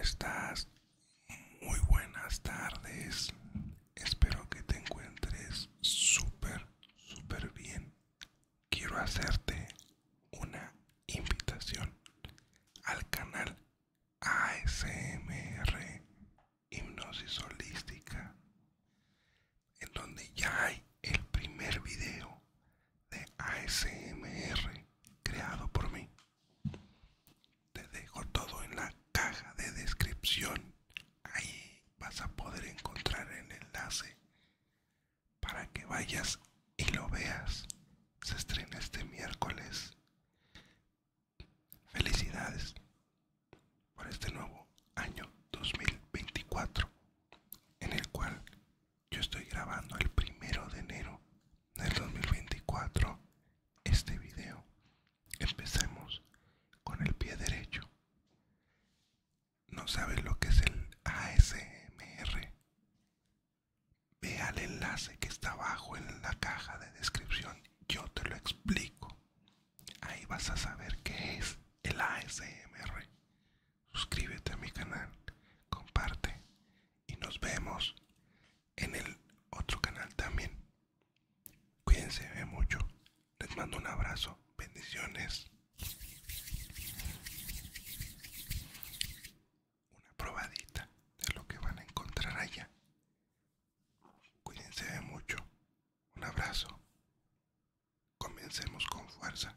estás? Muy buenas tardes. Espero que te encuentres súper, súper bien. Quiero hacerte una invitación al canal ASMR Hipnosis Holística, en donde ya hay el primer video de ASMR creado por mí. Te dejo todo en la caja de descripción. Ahí vas a poder encontrar el enlace para que vayas y lo veas. Sabes lo que es el ASMR? Ve al enlace que está abajo en la caja de descripción. Yo te lo explico. Ahí vas a saber qué es el ASMR. Suscríbete a mi canal, comparte y nos vemos en el otro canal también. Cuídense mucho. Les mando un abrazo. Bendiciones. Vencemos con fuerza.